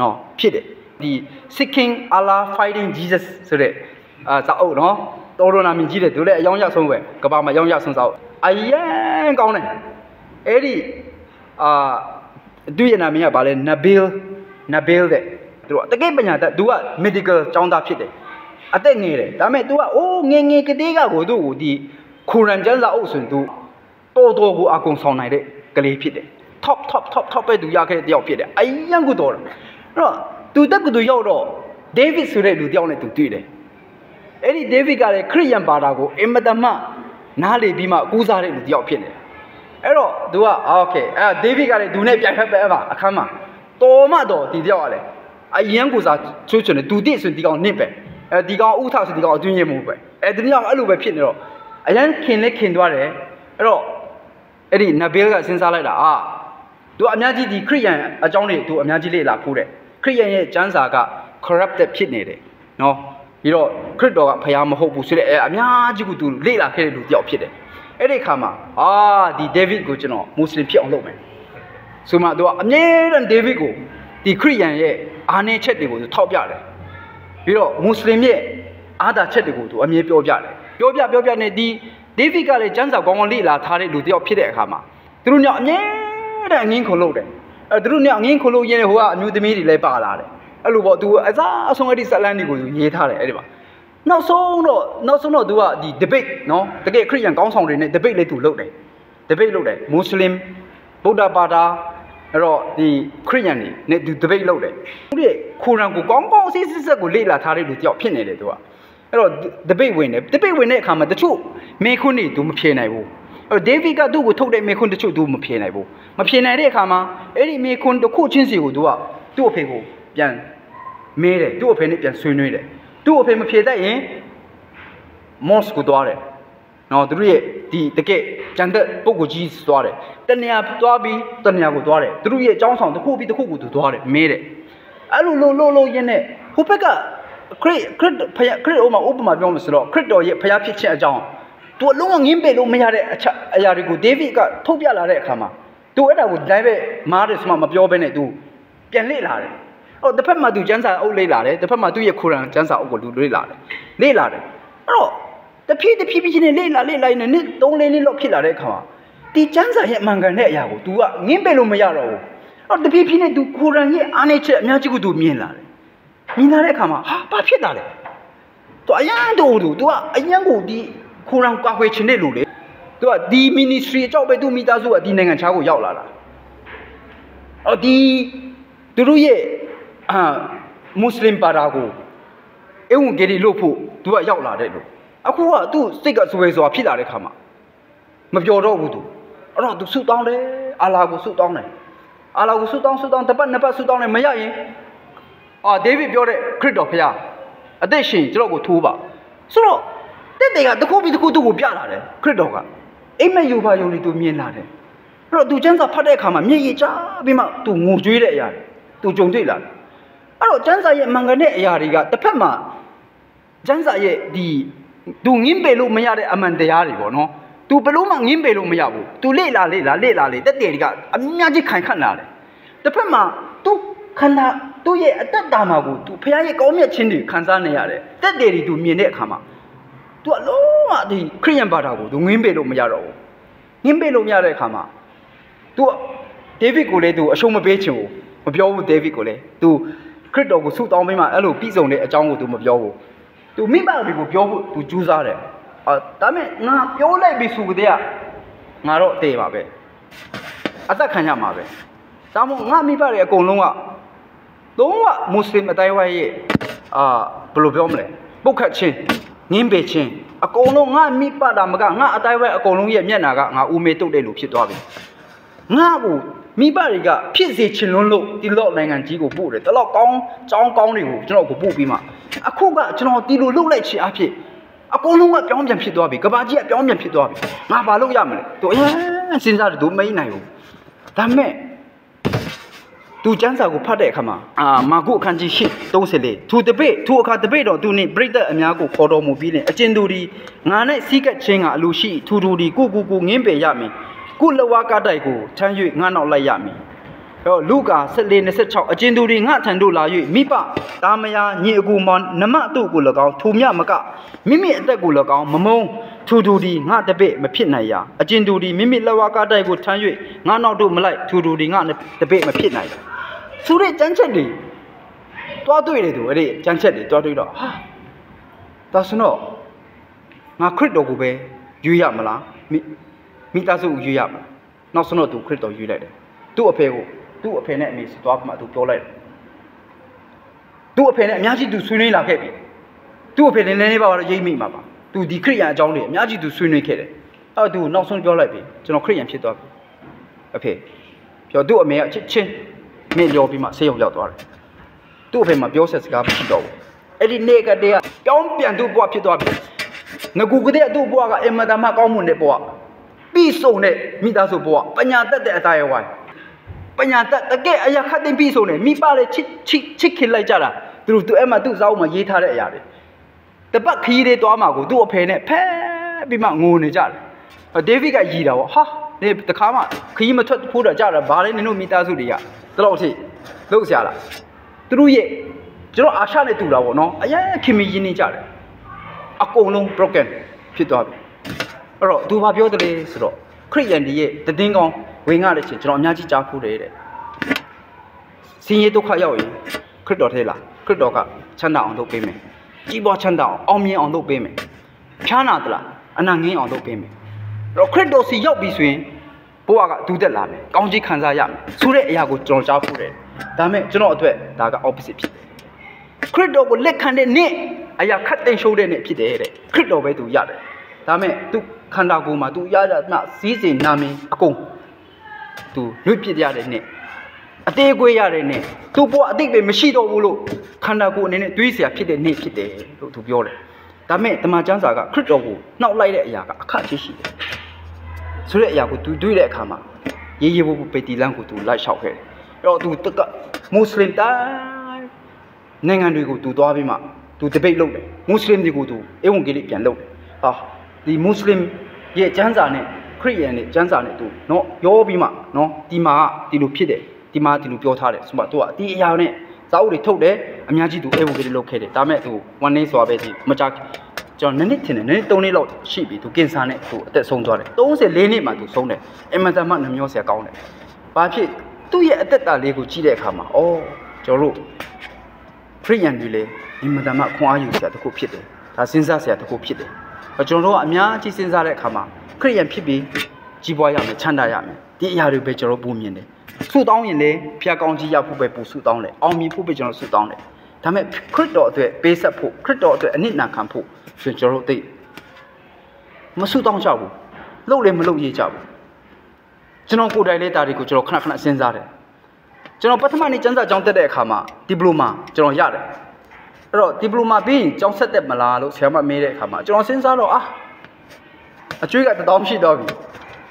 နော်ဖြစ်တယ်ဒီ seeking Allah fighting Jesus ဆိုတဲ့အာစာအုပ်နော် တော်တော်နာမည်ကြီးတယ်သူလည်းအယောင်ရဆုံးပဲကဘာမှာအယောင်ရဆုံးစာအုပ်အယံကောင်းတယ်အဲ့ဒီအာသူ့ရဲ့နာမည်ကဘာလဲ Nabil Nabil တဲ့သူကတကယ်ပညာတတ်သူက medical ကျောင်းသားဖြစ်တယ်အသက်ငယ်တယ်ဒါပေမဲ့ तू ကအိုးငယ်ငယ်ကလေးကကိုသူ့ကိုဒီခူရန်ကျမ်းစာအုပ်ဆိုရင် तू တော်တော်ကိုအကုန်ဆောင်နိုင်တဲ့ကလေးဖြစ်တယ် top top top top ပဲသူရခဲ့တဲ့တယောက်ဖြစ်တယ်အယံကိုတော်တယ်အဲ့တော့ तू တက်ကူသူရောက်တော့ David ဆိုတဲ့လူတယောက်နဲ့ तू တွေ့တယ် အဲ့ဒီ David ကလည်းခရစ်ယာန်ဘာသာကိုအင်မတန်မှနားလေပြီးမှကူးစားတဲ့လူတယောက်ဖြစ်နေတယ်အဲ့တော့ तू ကโอเคအဲ့ David ကလည်း तू နဲ့ပြိုင်ဖက်ပဲအဲ့မှာအခန်းမှာတော်မှတော့ဒီတယောက်ကလည်းအယံကိုစားချိုးချင်တယ် तू တိဆိုဒီကောင်နစ်ပဲအဲဒီကောင်ဥထဆိုဒီကောင်အတွင်းရင်မှုပဲအဲဒီနေ့ကအဲ့လိုပဲဖြစ်နေတော့အရန်ခင်လဲခင်သွားတယ်အဲ့တော့အဲ့ဒီနဘေလ်ကစဉ်းစားလိုက်တာအာသူအများကြီးဒီခရိယန်အကြောင်းတွေသူအများကြီးလေ့လာဖို့တဲ့ခရိယန်ရဲ့ကျမ်းစာက corrupted ဖြစ်နေတယ်နော် ပြီးတော့ခရစ်တော်ကဖျားမဟုတ်ဘူးဆိုတဲ့အများကြီးကိုသူလေ့လာခဲ့တဲ့လူတယောက်ဖြစ်တယ်အဲ့ဒီခါမှာအာဒီဒေးဗစ်ကိုကျွန်တော်မွတ်စလင်ဖြစ်အောင်လုပ်မယ်ဆိုမှသူကအမြဲတမ်းဒေးဗစ်ကိုဒီခရိယန်ရဲ့အာနေချက်တွေကိုသူထောက်ပြတယ်ပြီးတော့မွတ်စလင်ရဲ့အာသာချက်တွေကိုသူအမြဲပြောပြတယ်ပြောပြပြောပြနေဒီဒေးဗစ်ကလည်းကျမ်းစာကောင်းကောင်းလေ့လာထားတဲ့လူတစ်ယောက်ဖြစ်တဲ့အခါမှာသူတို့ညအမြဲတမ်းအငင်းခုန်လုပ်တယ်အဲသူတို့ညအငင်းခုန်လုပ်ရင်းဟိုကအမျိုးသမီးတွေလည်းပါလာတယ် အဲ့လိုပေါ့သူအစားအဆုံးအဲ့ဒီဇလန်တွေကိုသူရေးထားတယ်အဲ့ဒီမှာနောက်ဆုံးတော့နောက်ဆုံးတော့သူကဒီ debate နော်တကယ်ခရစ်ယာန်ကောင်းဆောင်တွေနဲ့ debate လေးသူလုပ်တယ် debate လုပ်တယ်မွတ်စလင်ဗုဒ္ဓဘာသာအဲ့တော့ဒီခရစ်ယာန်တွေနဲ့သူ debate လုပ်တယ်သူရဲ့ခူရန်ကိုကောင်းကောင်းစစ်စစ်ဆက်ကိုလေ့လာထားတဲ့လူတယောက်ဖြစ်နေတယ်သူကအဲ့တော့ debate ဝင်တယ် debate ဝင်တဲ့အခါမှာတချို့မေခွန်းတွေသူမဖြေနိုင်ဘူးအဲ့ဒေးဗစ်ကသူ့ကိုထုတ်တဲ့မေခွန်းတချို့သူမဖြေနိုင်ဘူးမဖြေနိုင်တဲ့အခါမှာအဲ့ဒီမေခွန်းတစ်ခုချင်းစီကိုသူကသူ့အဖေကိုပြန် မဲတယ်သူ့အဖေနဲ့ပြန်ဆွေးနွေးတယ်သူ့အဖေမဖြေတတ်ရင် mosque ကိုသွားတယ်နော်သူတို့ရဲ့ဒီတကယ်ကြံတဲ့ပုဂ္ဂိုလ်ကြီးသွားတယ်တနေရာသွားပြီးတနေရာကိုသွားတယ်သူတို့ရဲ့အကြောင်းဆောင်တစ်ခုပြီးတစ်ခုကိုသူသွားတယ်မဲတယ်အဲ့လိုလိုလိုလိုရင်းနဲ့ဟိုဘက်ကခရစ်ခရစ်ဖယားခရစ်ဥမာဥပမာပြောမှဆိုတော့ခရစ်တော်ရဲ့ဖယားဖြစ်ခြင်းအကြောင်းသူအလုံးဝငင်းပယ်လို့မရတဲ့အချက်အရာတွေကိုဒေးဗစ်ကထုတ်ပြလာတဲ့အခါမှာသူအဲ့ဒါကိုတိုင်းပဲမားတယ်ဆိုမှမပြောဘဲနဲ့သူပြန်လေ့လာတယ် အဲ့တော့တစ်ဖက်မှာသူကျမ်းစာအုပ်လေ့လာတယ်တစ်ဖက်မှာသူ့ရဲ့ခူရန်ကျမ်းစာအုပ်ကိုလူလေ့လာတယ်လေ့လာတယ်အဲ့တော့တဖြည်းတဖြည်းဖြည်းချင်းလေ့လာလေ့လာနေနှစ်သုံးလေးနှစ်လောက်ဖြစ်လာတဲ့အခါမှာဒီကျမ်းစာရဲ့အမှန်ကန်တဲ့အရာကို तू ကငင်းပယ်လို့မရတော့ဘူးအဲ့တော့တဖြည်းဖြည်းနဲ့ तू ခူရန်ရဲ့အားနည်းချက်အများကြီးကို तू မြင်လာတယ်မြင်လာတဲ့အခါမှာဟာဘာဖြစ်တာလဲ तू အရန်တို့သူ तू ကအရန်ကိုဒီခူရန်ကွာခွေချင်တဲ့လူလေ तू ကဒီ ministry အကြောက်ပဲ तू မိသားစုကဒီနိုင်ငံခြားကိုရောက်လာတာအော်ဒီသူတို့ရဲ့ အာမွတ်စလင်ပါတာကိုအဝင်ကြေးလို့ဖို့သူကရောက်လာတယ်လို့အခုကသူ့စိတ်ကစွဲစွာဖြစ်လာတဲ့ခါမှာမပြောတော့ဘူးသူအဲ့တော့သူဆုတောင်းတယ်အာလာကိုဆုတောင်းတယ်အာလာကိုဆုတောင်းဆုတောင်းတပတ်နှစ်ပတ်ဆုတောင်းတယ်မရရင်အာဒေးဗစ်ပြောတဲ့ခရစ်တော်ဖခင်အသက်ရှင်ကျွန်တော်ကိုထိုးပါဆိုတော့တက်တေကတစ်ခုပြီးတစ်ခုသူ့ကိုပြလာတယ်ခရစ်တော်ကအိမ်မက်ယူပါယုံလီသူမြင်လာတယ်အဲ့တော့သူကျမ်းစာဖတ်တဲ့အခါမှာမျက်ရည်ကျပြီးမှသူငိုကြွေးတဲ့အရာသူကြုံတွေ့လာတယ် အဲ့တော့ကျမ်းစာရဲ့မှန်ကန်တဲ့အရာတွေကတစ်ဖက်မှာကျမ်းစာရဲ့ဒီသူငင်းပေလို့မရတဲ့အမှန်တရားတွေပေါ့နော်သူဘလို့မှငင်းပေလို့မရဘူးသူလေ့လာလေ့လာလေ့လာလေတက်တယ်တွေကအများကြီးခိုင်ခန့်လာတယ်တစ်ဖက်မှာသူခန္ဓာသူ့ရဲ့အတ္တတာမှာကိုသူဖခင်ရဲ့ကောင်းမြတ်ခြင်းတွေခံစားနေရတယ်တက်တယ်တွေသူမြင်တဲ့အခါမှာသူအလုံးဝဒီခရိယန်ဘာသာကိုသူငင်းပေလို့မရတော့ဘူးငင်းပေလို့မရတဲ့အခါမှာ तू ဒေးဗစ်ကိုလည်း तू အရှုံးမပေးချင်ဘူးမပြောဘူးဒေးဗစ်ကိုလည်း तू ခရစ်တော်ကိုဆုတောင်းပေးမှအဲ့လိုပြည့်စုံတဲ့အကြောင်းကိုသူမပြောဘူးသူမိဘတွေကိုပြောဖို့သူကြိုးစားတယ်အာဒါမဲ့ငါပြောလိုက်ပြီဆိုကြတဲ့ငါတော့တည်ပါပဲအသက်ခံရမှာပဲဒါမို့ငါမိဘတွေအကုန်လုံးကသုံးကမွတ်စလင်အတိုင်းဝိုင်းရဲ့အာဘယ်လိုပြောမလဲပုတ်ခတ်ခြင်းငင်းပေခြင်းအကုန်လုံးငါမိပတာမကငါအတိုင်းဝဲအကုန်လုံးရဲ့မျက်နာကငါဦးမေတုတ်တဲ့လူဖြစ်သွားပြီငါ့ကို မိဘတွေကဖြစ်စေချင်လွန်းလို့ဒီလောက်နိုင်ငံကြီးကိုပို့တယ်တလောက်ကောင်းចောင်းကောင်းတွေကိုကျွန်တော်ကိုပို့ပြီးမှအခုကကျွန်တော်ဒီလိုလှုပ်လိုက်ချင်အဖြစ်အကုန်လုံးကပြောင်းပြန်ဖြစ်သွားပြီကဘာကြီးကပြောင်းပြန်ဖြစ်သွားပြီငါဘာလုပ်ရမလဲသူအရင်စဉ်းစားတယ်သူမင်းနိုင်ဘူးဒါမဲ့သူကျန်းစာကိုဖတ်တဲ့အခါမှာအာမာကုအခန်းကြီး၈34သူတပိတ်သူအခါတပိတ်တော့သူနေပြိတ္တအများကိုခေါ်တော်မူပြီးလင်အကျဉ်သူဒီငါနဲ့စီးကပ်ချင်းကအလိုရှိသူသူဒီကိုကိုကိုငင်းပေရမည် ကုလဝါကတိုက်ကိုထမ်း၍ငါနောက်လိုက်ရမည်။အဲတော့လူကာ14 26အကျဉ်သူတွေငါထံသို့လာ၍မိပတာမယာညီအကူမောင်နမတို့ကို၎င်းထိုမြမကမိမိအသက်ကို၎င်းမမုံထူထူဒီငါတပည့်မဖြစ်နိုင်ရာအကျဉ်သူဒီမိမိလက်ဝါကတိုက်ကိုထမ်း၍ငါနောက်တို့မလိုက်ထူထူဒီငါတပည့်မဖြစ်နိုင်ရာဆိုတဲ့ကြမ်းချက်တွေတွားတွေ့တယ်သူအဲ့ဒီကြမ်းချက်တွေတွားတွေ့တော့ဟာဒါဆိုတော့ငါခရစ်တော်ကိုပဲယူရမလား မိမိသားစုကိုရွေးရမှာနောက်ဆုံးတော့သူခရစ်တော်ရွေးလိုက်တယ်သူ့အဖေကိုသူ့အဖေနဲ့အမေစီသွားမှသူပြောလိုက်တယ်သူ့အဖေနဲ့အများကြီးသူဆွေးနွေးလာခဲ့ပြီသူ့အဖေလည်းနည်းနည်းပါးပါတော့ရိပ်မိမှာပါသူဒီခရစ်ယာန်အကြောင်းတွေအများကြီးသူဆွေးနွေးခဲ့တယ်အဲ့တော့သူနောက်ဆုံးပြောလိုက်ပြီကျွန်တော်ခရစ်ယာန်ဖြစ်သွားပြီအဖေပြောသူ့အမေကချစ်ချင်းမင်းလျော်ပြီးမှဆေးရုံရောက်သွားတယ်သူ့အဖေမှာပြောဆက်စကားမရှိတော့ဘူးအဲ့ဒီနေ့ကတည်းကပြောင်းပြန်သူ့ဘဝဖြစ်သွားပြီငကူကတည်းကသူ့ဘဝကအင်မတန်မှကောင်းမွန်တဲ့ဘဝ ပြီးဆုံးတဲ့မိသားစုဘဝပညာတတ်တဲ့အသားရဝိုင်းပညာတတ်တကယ်အရာခတ်သိမ်းပြီးဆုံးတယ်မိပါလေချစ်ချစ်ချစ်ခင်လိုက်ကြတာသူတို့သူအဲ့မှာသူ့စောင်းမှာရေးထားတဲ့အရာတွေတပတ်ခီးလေးတွားမှာကိုသူ့အဖေနဲ့ဖဲပြီးမှငိုနေကြတယ်ဒေးဗစ်ကရည်တာပေါ့ဟာဒီတခါမှခီးမထွက်ဖို့တော့ကြတာဘာလဲနင်တို့မိသားစုတွေကတလောက်ထိလှုပ်ရှားလားသူတို့ရဲ့ကျွန်တော်အာရှနဲ့တူတာပေါ့နော်အရင်ခင်မီရင်းနေကြတယ်အကုန်လုံး broken ဖြစ်သွားပြီ အဲ့တော့သူဘာပြောတယ်လဲဆိုတော့ခရစ်ယာန်တွေရဲ့တည်င်းကောင်းဝင်ရတဲ့ချင်းကျွန်တော်အများကြီးကြားဖူးတယ်တဲ့စင်ရဒုက္ခရောက်ရင်ခရစ်တော်ထဲလာခရစ်တော်ကချမ်းသာအောင်လုပ်ပေးမယ်ကြီးပွားချမ်းသာအောင်အောင်မြင်အောင်လုပ်ပေးမယ်ဖြားနာတလားအနာငင်းအောင်လုပ်ပေးမယ်အဲ့တော့ခရစ်တော်စီရောက်ပြီဆိုရင်ဘုရားကဒူးတက်လာမယ်ကောင်းကြီးခံစားရမယ်ဆိုတဲ့အရာကိုကျွန်တော်ကြားဖူးတယ်ဒါမဲ့ကျွန်တော်အတွက်ဒါက opposite ဖြစ်တယ်ခရစ်တော်ကိုလက်ခံတဲ့နေ့အရာခတ်သိမ်းရှုံးတဲ့နေ့ဖြစ်တယ်တဲ့ခရစ်တော်ပဲသူရတယ် ဒါမဲ့သူခန္ဓာကိုယ်မှာသူရရနာစည်းစိမ်နာမည်အကုန်သူလွတ်ပြစ်ရတဲ့နေ့အသေးကွေးရတဲ့နေ့သူ့ဘဝအတိတ်ပဲမရှိတော့ဘူးလို့ခန္ဓာကိုယ်အနေနဲ့တွေးเสียဖြစ်တဲ့နေ့ဖြစ်တယ်လို့သူပြောတယ်ဒါမဲ့တမန်ကျမ်းစာကခရစ်တော်ကိုနှောက်လိုက်တဲ့အရာကအခက်ရှိရှိတယ်ဆိုတဲ့အရာကိုသူတွေးတဲ့အခါမှာရေးရေးဖို့ပေတီလန်ကိုသူလိုက်လျှောက်ခဲ့တယ်အဲ့တော့သူတကမွတ်စလင်တိုင်းနိုင်ငံတွေကိုသူသွားပြီးမှသူတပိတ်လုပ်တယ်မွတ်စလင်တွေကိုသူဧဝံဂေလိပြန်လုပ်တယ်ဟာ ဒီမွတ်စလင်ရဲ့ကျမ်းစာနဲ့ခရစ်ယာန်နဲ့ကျမ်းစာနဲ့သူเนาะရောပြီးမှเนาะဒီမှာဒီလိုဖြစ်တယ်ဒီမှာဒီလိုပြောထားတယ်ဆိုမှသူကဒီအရာနဲ့ဇ စာအုပ်တွေထုတ်တယ်အများကြီးသူအဲဝကေတွေလုပ်ခဲ့တယ်ဒါမဲ့သူ1 day ဆိုတာပဲဒီမကြကျွန်တော်နည်းနည်းထင်တယ်နည်းနည်း3နှစ်လောက်ရှိပြီသူကင်ဆာနဲ့သူအသက်ဆုံးသွားတယ်34နှစ်မှသူဆုံးတယ်အင်မတန်မှနှမျောဆရာကောင်းတယ်ဘာဖြစ်သူ့ရဲ့အသက်တာလေးကိုကြည့်တဲ့အခါမှာအော်ကျွန်တော်တို့ခရိယန်တွေလေအင်မတန်မှခွန်အားယူစရာတစ်ခုဖြစ်တယ်ဒါစဉ်းစားစရာတစ်ခုဖြစ်တယ် ကျွန်တော်တို့ကအများကြီးစဉ်းစားတဲ့အခါမှာခရိယန်ဖြစ်ပြီးကြီးပွားရမယ်ချမ်းသာရမယ်ဒီအရာတွေပဲကျွန်တော်ပုံမြင်တယ်ဆုတောင်းရင်လေဖျက်ကောင်းကြီးရဖို့ပဲပူဆုတောင်းတယ်အောင်မြင်ဖို့ပဲကျွန်တော်ဆုတောင်းတယ်ဒါပေမဲ့ခရစ်တော်အတွက်ပေးဆက်ဖို့ခရစ်တော်အတွက်အနစ်နာခံဖို့ဆိုရင်ကျွန်တော်တို့သိမဆုတောင်းကြဘူးလှုပ်လည်းမလှုပ်ရကြဘူးကျွန်တော်ကိုယ်တိုင်လေးဒါတွေကိုကျွန်တော်ခဏခဏစဉ်းစားတယ်ကျွန်တော်ပထမနေ့ကျန်းစာကျောင်းတက်တဲ့အခါမှာဒီပလိုမာကျွန်တော်ရတယ် အဲ့တော့ဒီပလိုမာပြီးရင်ကျောင်းဆက်တက်မလားလို့ဆရာမမေးတဲ့အခါမှာကျွန်တော်စဉ်းစားတော့အာအကျွေးကတပေါင်းရှိတော့ပြီ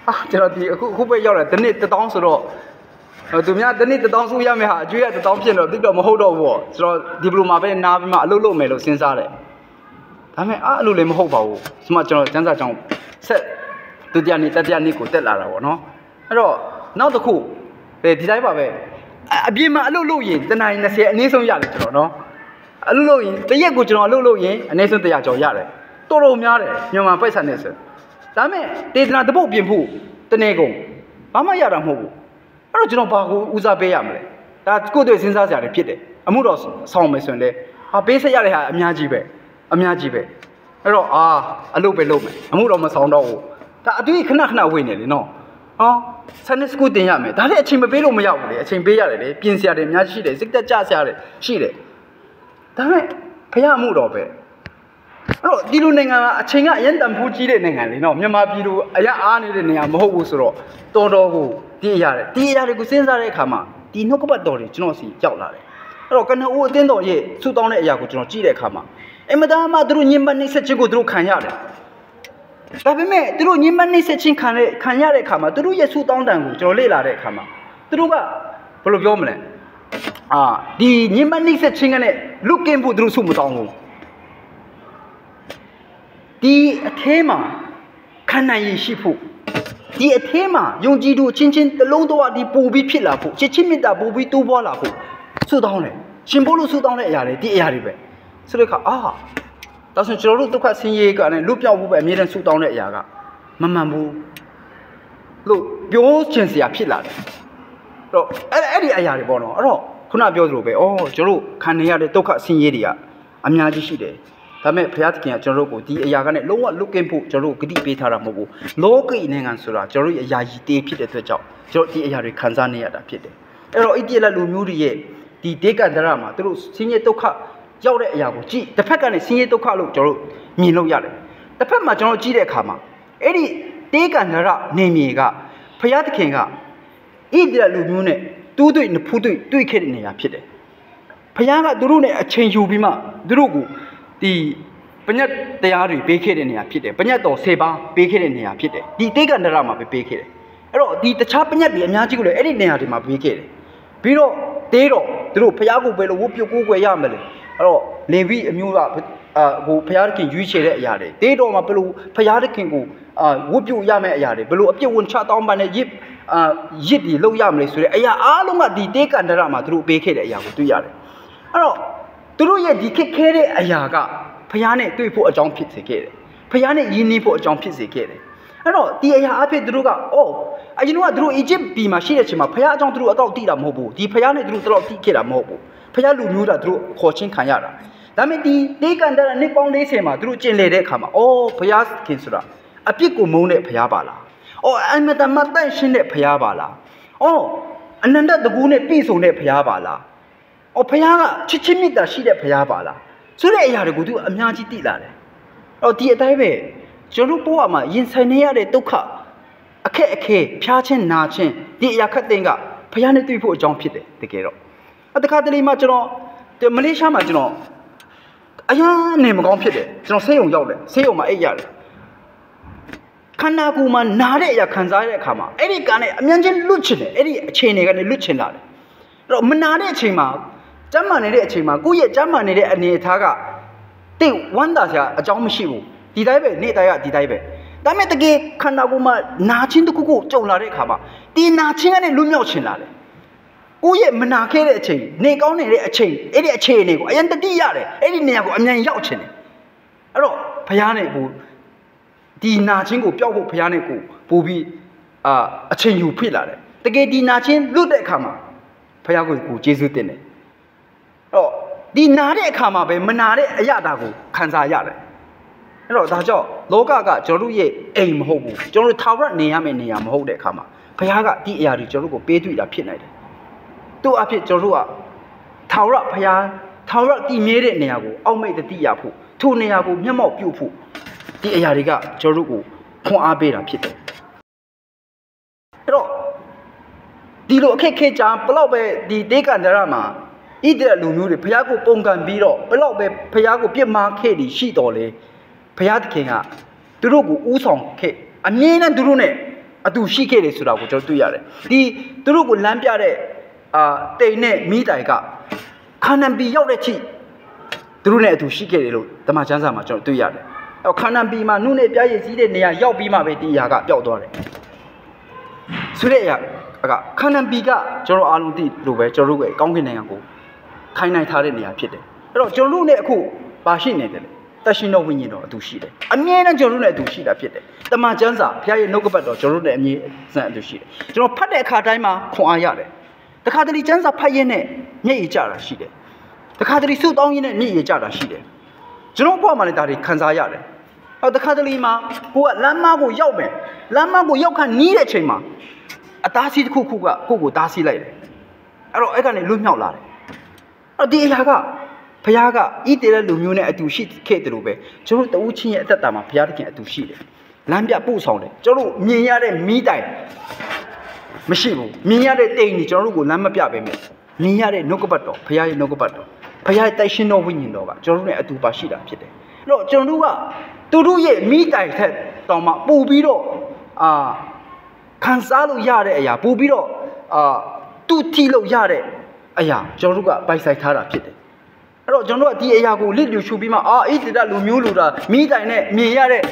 အာကျွန်တော်ဒီအခုအခုပဲရောက်တယ်တနေ့တပေါင်းဆိုတော့သူများတနေ့တပေါင်းစုရမယ်ဟာအကျွေးကတပေါင်းဖြစ်တော့တိတော့မဟုတ်တော့ဘူးပေါ့ကျွန်တော်ဒီပလိုမာပဲနားပြီးမှအလုပ်လုပ်မယ်လို့စဉ်းစားတယ်ဒါပေမဲ့အဲ့လိုလည်းမဟုတ်ပါဘူးဒီမှာကျွန်တော်ကျန်းစာကျောင်းဆက်ဒုတိယနေ့တတိယနေ့ကိုတက်လာတာပေါ့နော်အဲ့တော့နောက်တစ်ခုဒီတိုင်းပါပဲအပြင်မှာအလုပ်လုပ်ရင်တနင်္လာ20အနည်းဆုံးရတယ်ကျွန်တော်နော် အလုပ်လုပ်ရင်တရက်ကိုကျွန်တော်အလုပ်လုပ်ရင်အနည်းဆုံး100ကျော်ရတယ်တော်တော်များတယ်မြန်မာပိုက်ဆံနဲ့ဆိုဒါမဲ့ဒေသနာတပုတ်ပြင်ဖို့တနေ့ကုန်ဘာမှရတာမဟုတ်ဘူးအဲ့တော့ကျွန်တော်ဘာကိုဦးစားပေးရမလဲဒါကိုယ့်အတွက်စဉ်းစားစရာတွေဖြစ်တယ်အမှုတော်ဆောင်မယ်ဆိုရင်လေဟာပေးဆက်ရတဲ့ဟာအများကြီးပဲအများကြီးပဲအဲ့တော့အာအလုပ်ပဲလုပ်မယ်အမှုတော်မဆောင်တော့ဘူးဒါအတွေ့ခဏခဏဝေ့နေလေနော်ဟောဆန်နစ်စကူတင်ရမယ်ဒါလည်းအချိန်မပေးလို့မရဘူးလေအချိန်ပေးရတယ်လေပြင်စရာတွေအများကြီးရှိတယ်စိတ်သက်ကြစရာတွေရှိတယ် ဒါပေမဲ့ဖရမှုတော့ပဲအဲ့တော့ဒီလိုနိုင်ငံကအချိန်ကအရင်တန်ဖိုးကြီးတဲ့နိုင်ငံလေနော်မြန်မာပြည်သူအရအားနေတဲ့နေရာမဟုတ်ဘူးဆိုတော့တော်တော်ကိုဒီအရာတွေဒီအရာတွေကိုစဉ်းစားတဲ့အခါမှာဒီနှုတ်ကပတ်တော်တွေကျွန်တော်စီကြောက်လာတယ်အဲ့တော့ကနဦးအတင်းတော်ရဲ့ဆူတောင်းတဲ့အရာကိုကျွန်တော်ကြည့်တဲ့အခါမှာအင်မတန်မှသူတို့ညင်ပတ်နှိမ့်ဆက်ခြင်းကိုသူတို့ခံရတယ်ဒါပေမဲ့သူတို့ညင်မနှိမ့်ဆက်ခြင်းခံရခံရတဲ့အခါမှာသူတို့ရဲ့ဆူတောင်းတန်ကိုကျွန်တော်လေ့လာတဲ့အခါမှာသူတို့ကဘယ်လိုပြောမလဲ အာဒီညင်မနှိမ့်ဆက်ခြင်းကနဲ့လုကင်းဖို့သူတို့ဆူမတောင်းဘူးဒီအထဲမှာခံနိုင်ရရှိဖို့ဒီအထဲမှာယုံကြည်သူချင်းချင်းတလုံးတော့ဒီပူပြီးဖြစ်လာဖို့ချစ်ချင်းမေတ္တာပူပြီးတိုးပွားလာဖို့ဆူတောင်းတယ်ရှင်ဘိုးလို့ဆူတောင်းတဲ့အရာတွေဒီအရာတွေပဲဆိုတဲ့အခါအာဒါဆိုကျွန်တော်တို့ဒုက္ခဆင်းရဲကလည်းလွတ်ပြောက်ဖို့ပဲအမြဲတမ်းဆူတောင်းတဲ့အရာကမမှန်ဘူးလို့ပြောချင်စရာဖြစ်လာတယ် တော့အဲ့အဲ့ဒီအရာတွေပေါ့နော်အဲ့တော့ခုနပြောသလိုပဲဩကျွန်တော်တို့ခံနေရတဲ့ဒုက္ခဆင်းရဲတွေကအများကြီးရှိတယ်ဒါပေမဲ့ဘုရားသခင်ကကျွန်တော်တို့ကိုဒီအရာကနဲ့လုံးဝလွတ်ကင်းဖို့ကျွန်တော်တို့ဂတိပေးထားတာမဟုတ်ဘူးလောကီနိုင်ငံဆိုတာကျွန်တော်တို့ရဲ့အရာကြီးတေးဖြစ်တဲ့အတွက်ကြောင့်ကျွန်တော်ဒီအရာတွေခံစားနေရတာဖြစ်တယ်အဲ့တော့ဣတိလလူမျိုးတွေရဲ့ဒီဒေကန္တရမှာသူတို့ဆင်းရဲဒုက္ခရောက်တဲ့အရာကိုကြည့်တစ်ဖက်ကနေဆင်းရဲဒုက္ခလို့ကျွန်တော်တို့မြင်လို့ရတယ်တစ်ဖက်မှာကျွန်တော်ကြည့်တဲ့အခါမှာအဲ့ဒီတေကန္တရနေမြေကဘုရားသခင်က ဣတိလလူမျိုးနဲ့တူးတွေ့နဖူးတွေ့တွေ့ခဲ့တဲ့နေရာဖြစ်တယ်ဘုရားကသူတို့နဲ့အချိန်ယူပြီးမှသူတို့ကိုဒီပညတ်တရားတွေပေးခဲ့တဲ့နေရာဖြစ်တယ်ပညတ်တော်10ပါးပေးခဲ့တဲ့နေရာဖြစ်တယ်ဒီတေကန္တရမှာပဲပေးခဲ့တယ်အဲ့တော့ဒီတခြားပညတ်တွေအများကြီးကိုလည်းအဲ့ဒီနေရာတွေမှာပေးခဲ့တယ်ပြီးတော့တေးတော့သူတို့ဖျားကိုပဲလို့ဝုတ်ပြုတ်ကိုးကွယ်ရမယ်လေအဲ့တော့လေဝိအမျိုးကအာဟိုဖျားသခင်ရွေးချယ်တဲ့အရာတွေတေးတော်မှာဘယ်လိုဖျားသခင်ကိုအာဝုတ်ပြုတ်ရမယ့်အရာတွေဘယ်လိုအပြစ်ဝင်ချတောင်းပန်တဲ့ရစ် အာရစ်ဒီလောက်ရမလဲဆိုတဲ့အရာအားလုံးကဒီတေးကန္တရမှာသူတို့ပေးခဲ့တဲ့အရာကိုတွေ့ရတယ်အဲ့တော့သူတို့ရဲ့ဒီခက်ခဲတဲ့အရာကဖះနဲ့တွေ့ဖို့အကြောင်းဖြစ်စေခဲ့တယ်ဖះနဲ့ယဉ်နှီးဖို့အကြောင်းဖြစ်စေခဲ့တယ်အဲ့တော့ဒီအရာအဖြစ်သူတို့ကအော်အရင်ကသူတို့အီဂျစ်ပြည်မှာရှိတဲ့ချိန်မှာဖះအကြောင်းသူတို့အတော့တိတာမဟုတ်ဘူးဒီဖះနဲ့သူတို့တော့တိခဲ့တာမဟုတ်ဘူးဖះလူမျိုးတာသူတို့ခေါ်ချင်းခံရတာဒါပေမဲ့ဒီတေးကန်တရနှစ်ပေါင်း40မှာသူတို့ကျင်လေတဲ့အခါမှာအော်ဖះခင်ဆိုတာအပြစ်ကိုမုန်းတဲ့ဖះပါလား အော်အမတမတန့်ရှင်းတဲ့ဖះပါလားအော်အနန္တတကူနဲ့ပြည့်စုံတဲ့ဖះပါလားအော်ဖះကချစ်ချင်းမြတ်တာရှိတဲ့ဖះပါလားဆိုတဲ့အရာတွေကိုသူအများကြီးသိလာတယ်။အော်ဒီအတိုင်းပဲကျွန်တော်တို့ဘဝမှာရင်ဆိုင်နေရတဲ့ဒုက္ခအခက်အခဲဖျားခြင်းနာခြင်းဒီအရာခက်တဲ့ကဖျားနဲ့တွေ့ဖို့အကြောင်းဖြစ်တယ်တကယ်တော့အတခါတလေမှကျွန်တော်မလေးရှားမှာကျွန်တော်အရာနေမကောင်းဖြစ်တယ်ကျွန်တော်ဆေးရုံရောက်တယ်ဆေးရုံမှာအိတ်ရတယ် ခန္ဓာကိုယ်မှာနာတဲ့အရာခံစားရတဲ့အခါမှာအဲ့ဒီကံနဲ့အမြန်ချင်းလွတ်ချင်တယ်အဲ့ဒီအခြေအနေကနေလွတ်ချင်လာတယ်အဲ့တော့မနာတဲ့အချိန်မှာကျမ်းမာနေတဲ့အချိန်မှာကိုယ့်ရဲ့ကျမ်းမာနေတဲ့အနေအထားကတိတ်ဝမ်းသာစရာအကြောင်းမရှိဘူးဒီတိုင်းပဲနေ့တိုင်းကဒီတိုင်းပဲဒါပေမဲ့တကယ်ခန္ဓာကိုယ်မှာနာချင်းတစ်ခုခုကြုံလာတဲ့အခါမှာဒီနာချင်းကနေလွတ်မြောက်ချင်လာတယ်ကိုယ့်ရဲ့မနာခဲ့တဲ့အချိန်နေကောင်းနေတဲ့အချိန်အဲ့ဒီအချိန်တွေကိုအရင်တတိရတယ်အဲ့ဒီနေရာကိုအမြန်ရောက်ချင်တယ်အဲ့တော့ဘုရားနဲ့ကို ဒီနာချင်းကိုပျောက်ဖို့ဘုရားနဲ့ကိုပို့ပြီးအာအချိန်ယူဖြစ်လာတယ်တကယ်ဒီနာချင်းလွတ်တဲ့အခါမှာဘုရားကိုကိုကျေးဇူးတင်တယ်အဲ့တော့ဒီနာတဲ့အခါမှာပဲမနာတဲ့အရာတာကိုခံစားရတယ်အဲ့တော့ဒါကြောင့်လောကကကျွန်တော်တို့ရဲ့အိမ်မဟုတ်ဘူးကျွန်တော်တို့ထာဝရနေရမယ့်နေရာမဟုတ်တဲ့အခါမှာဘုရားကဒီအရာတွေကျွန်တော်တို့ကိုပေးတွေ့တာဖြစ်နိုင်တယ်သူ့အဖြစ်ကျွန်တော်တို့ကထာဝရဘုရားထာဝရတည်မြဲတဲ့နေရာကိုအောက်မိတ်တတိရဖို့ထိုနေရာကိုမျက်မှောက်ပြုဖို့ ဒီအရာတွေကကျွန်တော်တို့ကိုခွန်အားပေးတာဖြစ်တယ်အဲ့တော့ဒီလိုအခက်ခဲကြဘလောက်ပဲဒီတေကန္တရမှာဣတရလူမျိုးတွေဘုရားကိုပုံကံပြီးတော့ဘလောက်ပဲဘုရားကိုပြစ်မှားခဲ့ပြီးရှိတော်လေဘုရားသခင်ကသူတို့ကိုဥဆောင်ခဲ့အမြဲတမ်းသူတို့ ਨੇ အတူရှိခဲ့တယ်ဆိုတာကိုကျွန်တော်တွေ့ရတယ်ဒီသူတို့ကိုလမ်းပြတဲ့အာတိမ်နဲ့မိတိုင်ကခါနန်ပီရောက်တဲ့ချိသူတို့ ਨੇ အတူရှိခဲ့တယ်လို့တမန်ကျမ်းစာမှာကျွန်တော်တွေ့ရတယ်အော် ခါနန်ပီမှာနုနဲ့ပြားရည်စည်းတဲ့နေရာရောက်ပြီးမှပဲဒီအရာကပျောက်သွားတယ်ဆိုတဲ့အရာကခါနန်ပီကကျွန်တော်အားလုံးသိလို့ပဲကျွန်တော်တို့ကကောင်းကင်နိုင်ငံကိုခိုင်းနိုင်ထားတဲ့နေရာဖြစ်တယ်အဲ့တော့ကျွန်တော်တို့ ਨੇ အခုပါရှိနေတယ်လေတက်ရှိတော်ဝိညာဉ်တော်အတူရှိတယ်အမြဲတမ်းကျွန်တော်တို့နဲ့အတူရှိတာဖြစ်တယ်တမန်ကျမ်းစာဘုရားရဲ့နှုတ်ကပတ်တော်ကျွန်တော်တို့နဲ့အမြဲစံအတူရှိတယ်ကျွန်တော်ဖတ်တဲ့အခါတိုင်းမှာခွန်အားရတယ်တခါတလေကျမ်းစာဖတ်ရင်းနဲ့မျက်ရည်ကျတာရှိတယ်တခါတလေဆုတောင်းရင်းနဲ့မျက်ရည်ကျတာရှိတယ် ကျွန်တော်ဘဝမှာလည်းဒါတွေခံစားရတယ်ဟောတခါတလေမှာကိုကလမ်းမကိုရောက်မယ်လမ်းမကိုရောက်ခါနီးတဲ့ချိန်မှာအသားစီးတစ်ခုခုကကိုကိုတားဆီးလိုက်တယ်အဲ့တော့အဲ့ကနေလွတ်မြောက်လာတယ်အဲ့ဒီအရာကဘုရားကဤတည်တဲ့လူမျိုးနဲ့အတူရှိခဲ့တယ်လို့ပဲကျွန်တော်တို့တဦးချင်းရဲ့အသက်တာမှာဘုရားသခင်အတူရှိတယ်လမ်းပြပို့ဆောင်တယ်ကျွန်တော်တို့မြင်ရတဲ့မိတိုင်မရှိဘူးမြင်ရတဲ့တိမ်ကြီးကျွန်တော်တို့ကိုလမ်းမပြပဲမြင်ရတဲ့နှုတ်ကပတ်တော်ဘုရားရဲ့နှုတ်ကပတ်တော် ဘုရားရဲ့တိုက်ရှင်တော်ဝိညာဉ်တော်ကကျွန်တော်တို့နဲ့အတူပါရှိတာဖြစ်တယ်အဲ့တော့ကျွန်တော်တို့ကသူတို့ရဲ့မိတိုင်ထက်တောင်မှပို့ပြီးတော့အာခံစားလို့ရတဲ့အရာပို့ပြီးတော့အာတူတီလို့ရတဲ့အရာကျွန်တော်တို့ကပိုက်ဆိုင်ထားတာဖြစ်တယ်အဲ့တော့ကျွန်တော်တို့ကဒီအရာကိုလစ်လျူရှုပြီးမှအာဣတိတလူမျိုးလူတာမိတိုင်နဲ့မြင်ရတဲ့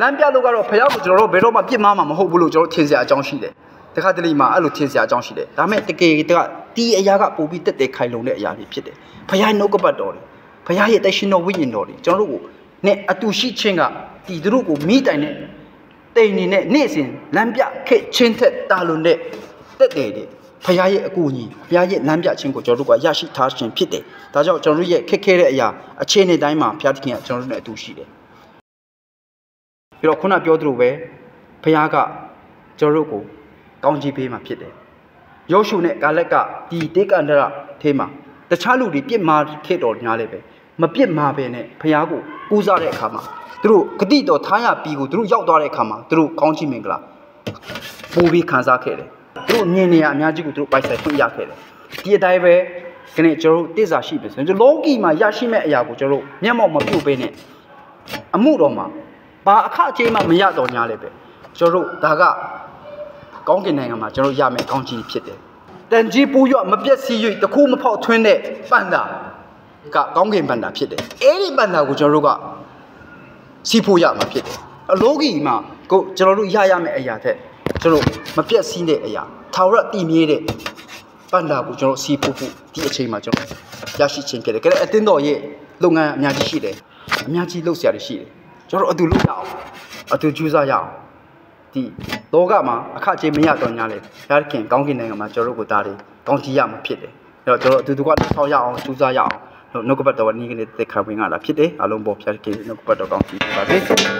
လမ်းပြလို့ကတော့ဖယောက်ကိုကျွန်တော်တို့ဘယ်တော့မှပြစ်မှားမှာမဟုတ်ဘူးလို့ကျွန်တော်ထင်စရာအကြောင်းရှိတယ်တ ခါတလေမှအဲ့လိုထင်စရာအကြောင်းရှိတယ်ဒါပေမဲ့တကယ်တကဒီအရာကပို့ပြီးတက်တက်ခိုင်လုံတဲ့အရာတွေဖြစ်တယ်ဖယောက်နှုတ်ကပတ်တော်တွေဖယောက်ရဲ့တိုက်ရှင်တော်ဝိညာဉ်တော်တွေကျွန်တော်တို့ကိုနဲ့အတူရှိခြင်းကဒီသူတို့ကိုမိတိုင်နဲ့တိမ်နေနဲ့နေ့စဉ်လမ်းပြခက်ချင်းထက်တာလွန်တဲ့တက်တယ်တွေဖခင်ရဲ့အကူအညီဖခင်ရဲ့လမ်းပြခြင်းကိုကျွန်တော်တို့ကရရှိထားခြင်းဖြစ်တယ်။ဒါကြောင့်ကျွန်တော်တို့ရဲ့ခက်ခဲတဲ့အရာအခြေအနေတိုင်းမှာဖခင်သခင်ကကျွန်တော်တို့နဲ့အတူရှိတယ်။ပြီးတော့ခုနပြောသလိုပဲဖခင်ကကျွန်တော်တို့ကို ကောင်းချီးပေးမှာဖြစ်တယ်။ယောရှုနဲ့ကာလက်ကဒီတေကန္ဒရထဲမှာတခြားလူတွေပြစ်မှားခဲ့တော်ညာလေပဲမပြစ်မှားပဲနဲ့ဖခင်ကိုပူဇော်တဲ့အခါမှာသူတို့ဂတိတော်ထားရပြီးကိုသူတို့ရောက်သွားတဲ့အခါမှာသူတို့ကောင်းချီးမင်္ဂလာပို့ပြီးခံစားခဲ့တယ်။သူတို့မြင်နေရအများကြီးကိုသူတို့ပိုက်ဆိုင်ဖွင့်ရခဲ့တယ်ဒီအတိုင်းပဲခဏကျွန်တော်တို့တိစ္ဆာရှိပြီဆိုရင်လောကီမှာရရှိမဲ့အရာကိုကျွန်တော်တို့မျက်မှောက်မပြုတ်ပေးနဲ့အမှုတော်မှာဘာအခအကျိမှမရတော့ညာလေပဲကျွန်တော်တို့ဒါက ကောင်းကင်နိုင်ငံမှာကျွန်တော်ရမယ်ကောင်းကြီးဖြစ်တယ်တန်ကြီးပူရမပြက်စီ၍တခုမဖောက်ထွင်းတဲ့ပန္တာကကောင်းကင်ပန္တာဖြစ်တယ်အဲ့ဒီပန္တာကိုကျွန်တော်တို့ကစီးဖို့ရမှာဖြစ်တယ်အလောကီမှာကိုကျွန်တော်တို့ရရမယ့်အရာတဲ့ကျွန်တော်မပြတ်စည်းတဲ့အရာထာဝရတည်မြဲတဲ့ပန္နာကိုကျွန်တော်စီးဖို့ဖို့ဒီအချိန်မှာကျွန်တော်ရရှိခြင်းဖြစ်တယ်။ကဲအတင်းတော်ရဲ့လုပ်ငန်းအများကြီးရှိတယ်။အများကြီးလုပ်စရာတွေရှိတယ်။ကျွန်တော်အတူလုပ်ရအောင်အတူကြိုးစားရအောင် ဒီလောကမှာအခကြေးမရတော့ညာလေရခင်ကောင်းကင်နိုင်ငံမှာကျွန်တော်တို့ကိုဒါတွေကောင်းကြည့်ရမှာဖြစ်တယ်။အဲ့တော့ကျွန်တော်အတူတူကထောက်ရအောင်ကြိုးစားရအောင်နှုတ်ကပတ်တော်ကနေ့ကနေ့သက်ခံဝင်လာဖြစ်တယ်။အလုံးပေါ်ဖြတ်ကိနှုတ်ကပတ်တော်ကောင်းကြည့်ပါစေ။